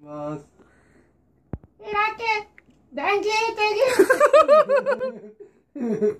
ます。ラケ、ラケー